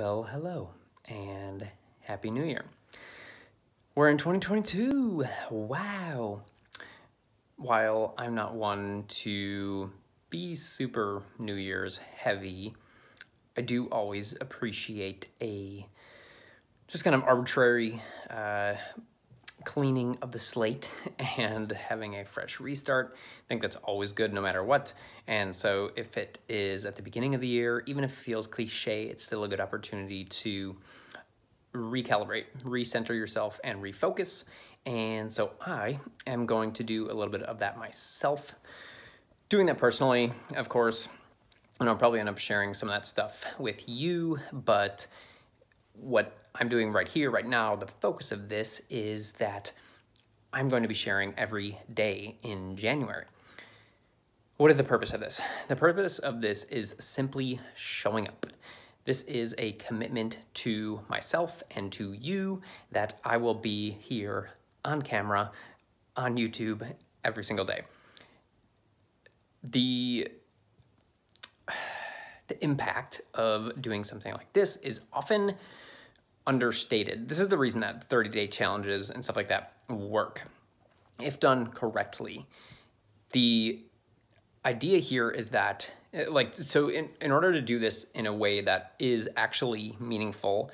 Well, hello and Happy New Year. We're in 2022. Wow. While I'm not one to be super New Year's heavy, I do always appreciate a just kind of arbitrary uh, cleaning of the slate and having a fresh restart. I think that's always good no matter what. And so if it is at the beginning of the year, even if it feels cliche, it's still a good opportunity to recalibrate, recenter yourself and refocus. And so I am going to do a little bit of that myself. Doing that personally, of course, and I'll probably end up sharing some of that stuff with you, but what I'm doing right here, right now, the focus of this is that I'm going to be sharing every day in January. What is the purpose of this? The purpose of this is simply showing up. This is a commitment to myself and to you that I will be here on camera, on YouTube, every single day. The the impact of doing something like this is often understated. This is the reason that 30 day challenges and stuff like that work. If done correctly, the idea here is that eh, like so in, in order to do this in a way that is actually meaningful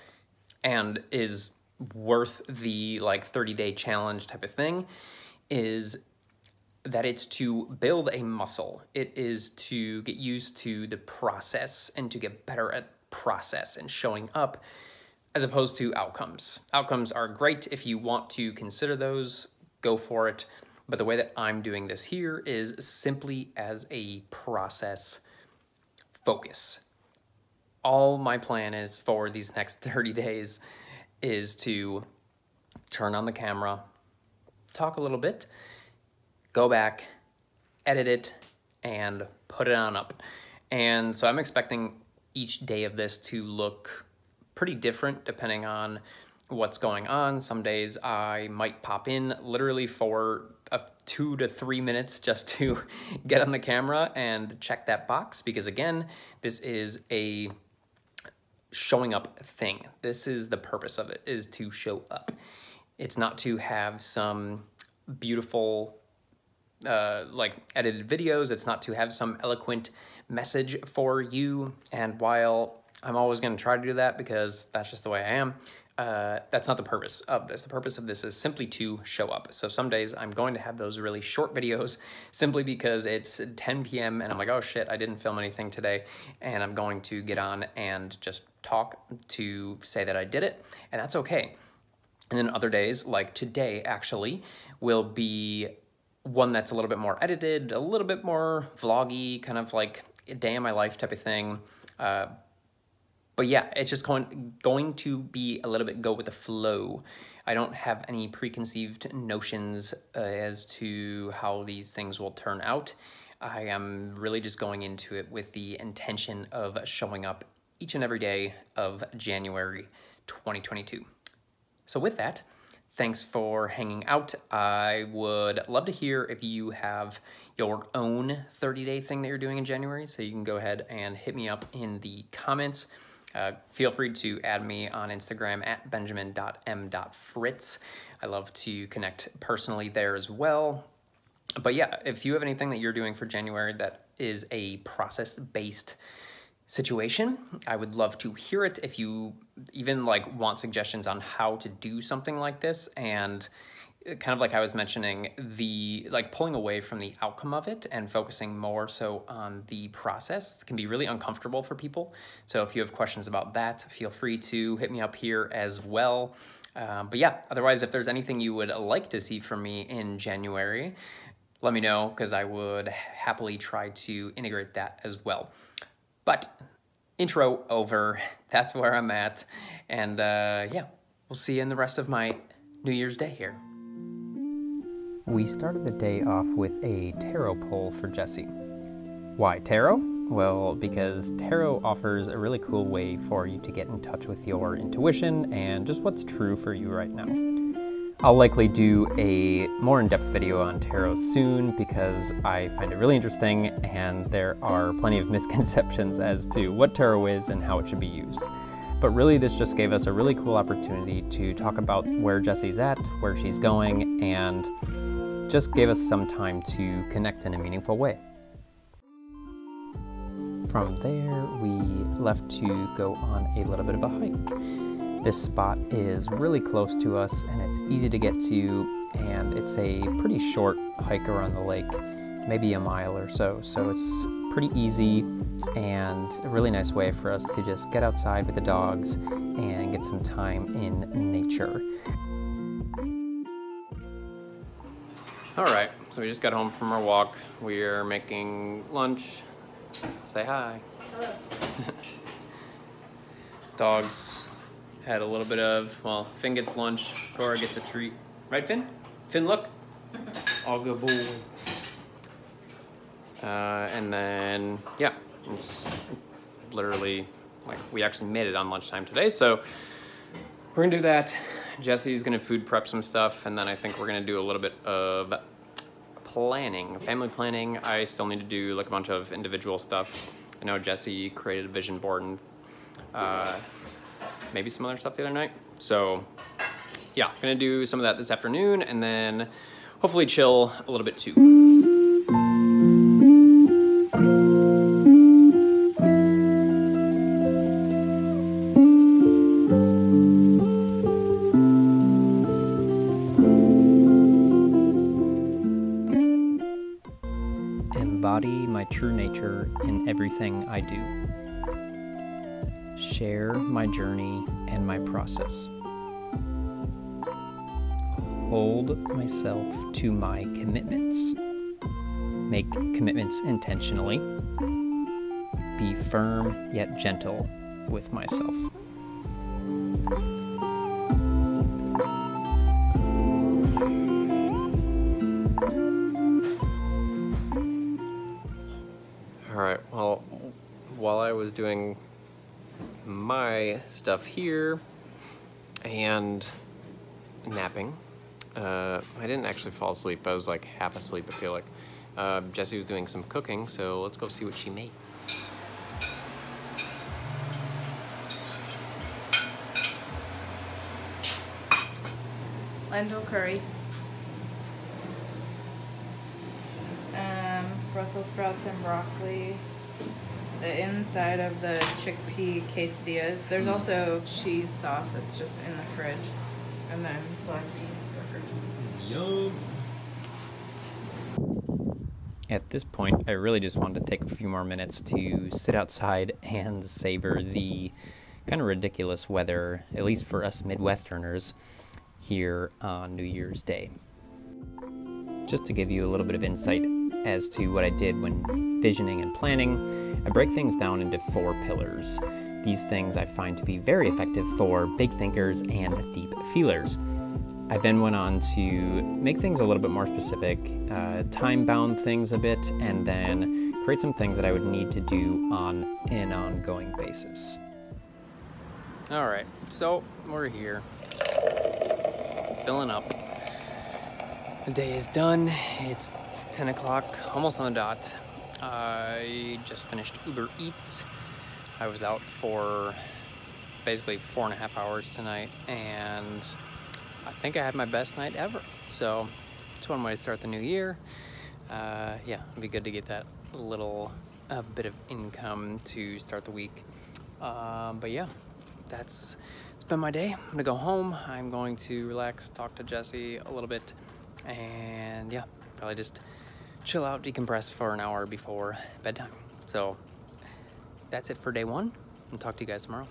and is worth the like 30 day challenge type of thing is that it's to build a muscle. It is to get used to the process and to get better at process and showing up as opposed to outcomes. Outcomes are great if you want to consider those, go for it. But the way that I'm doing this here is simply as a process focus. All my plan is for these next 30 days is to turn on the camera, talk a little bit, go back, edit it, and put it on up. And so I'm expecting each day of this to look pretty different depending on what's going on. Some days I might pop in literally for a two to three minutes just to get on the camera and check that box because again, this is a showing up thing. This is the purpose of it, is to show up. It's not to have some beautiful uh, like edited videos. It's not to have some eloquent message for you. And while I'm always going to try to do that because that's just the way I am. Uh, that's not the purpose of this. The purpose of this is simply to show up. So some days I'm going to have those really short videos simply because it's 10 p.m. and I'm like, oh shit, I didn't film anything today. And I'm going to get on and just talk to say that I did it. And that's okay. And then other days, like today actually, will be one that's a little bit more edited, a little bit more vloggy, kind of like a day in my life type of thing. Uh, but yeah, it's just going, going to be a little bit go with the flow. I don't have any preconceived notions uh, as to how these things will turn out. I am really just going into it with the intention of showing up each and every day of January 2022. So with that, thanks for hanging out. I would love to hear if you have your own 30-day thing that you're doing in January, so you can go ahead and hit me up in the comments. Uh, feel free to add me on Instagram at benjamin.m.fritz. I love to connect personally there as well. But yeah, if you have anything that you're doing for January that is a process-based situation, I would love to hear it. If you even like want suggestions on how to do something like this and kind of like I was mentioning, the like pulling away from the outcome of it and focusing more so on the process can be really uncomfortable for people. So if you have questions about that, feel free to hit me up here as well. Um, but yeah, otherwise, if there's anything you would like to see from me in January, let me know because I would happily try to integrate that as well. But intro over, that's where I'm at. And uh, yeah, we'll see you in the rest of my New Year's Day here. We started the day off with a tarot pull for Jesse. Why tarot? Well, because tarot offers a really cool way for you to get in touch with your intuition and just what's true for you right now. I'll likely do a more in-depth video on tarot soon because I find it really interesting and there are plenty of misconceptions as to what tarot is and how it should be used. But really, this just gave us a really cool opportunity to talk about where Jessie's at, where she's going, and just gave us some time to connect in a meaningful way. From there, we left to go on a little bit of a hike. This spot is really close to us and it's easy to get to, and it's a pretty short hike around the lake, maybe a mile or so. So it's pretty easy and a really nice way for us to just get outside with the dogs and get some time in nature. All right, so we just got home from our walk. We are making lunch. Say hi. Hello. Dogs had a little bit of, well, Finn gets lunch, Cora gets a treat. Right, Finn? Finn, look. All good boy. Uh, and then, yeah, it's literally like we actually made it on lunchtime today. So we're gonna do that. Jessie's gonna food prep some stuff, and then I think we're gonna do a little bit of planning, family planning. I still need to do like a bunch of individual stuff. I know Jesse created a vision board and uh, maybe some other stuff the other night. So yeah, gonna do some of that this afternoon, and then hopefully chill a little bit too. Embody my true nature in everything I do. Share my journey and my process. Hold myself to my commitments. Make commitments intentionally. Be firm yet gentle with myself. Doing my stuff here and napping, uh, I didn't actually fall asleep. I was like half asleep, I feel like. Uh, Jessie was doing some cooking, so let's go see what she made. Lentil curry. Brussels sprouts and broccoli. The inside of the chickpea quesadillas. There's mm. also cheese sauce that's just in the fridge. And then black bean burgers. Yum. At this point, I really just wanted to take a few more minutes to sit outside and savor the kind of ridiculous weather, at least for us Midwesterners, here on New Year's Day. Just to give you a little bit of insight as to what I did when visioning and planning, I break things down into four pillars. These things I find to be very effective for big thinkers and deep feelers. I then went on to make things a little bit more specific, uh, time bound things a bit, and then create some things that I would need to do on an ongoing basis. All right, so we're here, filling up. The day is done. It's 10 o'clock, almost on the dot. I just finished Uber Eats. I was out for basically four and a half hours tonight, and I think I had my best night ever. So it's one way to start the new year. Uh, yeah, it'd be good to get that little uh, bit of income to start the week. Um, but yeah, that's it's been my day. I'm gonna go home. I'm going to relax, talk to Jesse a little bit, and yeah, probably just chill out, decompress for an hour before bedtime. So that's it for day one. I'll talk to you guys tomorrow.